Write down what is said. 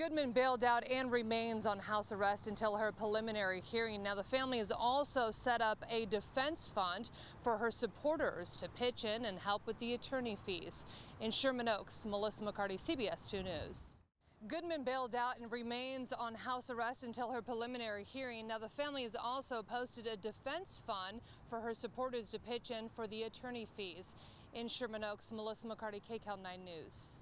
Goodman bailed out and remains on house arrest until her preliminary hearing. Now, the family has also set up a defense fund for her supporters to pitch in and help with the attorney fees. In Sherman Oaks, Melissa McCarty, CBS 2 News. Goodman bailed out and remains on house arrest until her preliminary hearing. Now, the family has also posted a defense fund for her supporters to pitch in for the attorney fees. In Sherman Oaks, Melissa McCarty, KCAL 9 News.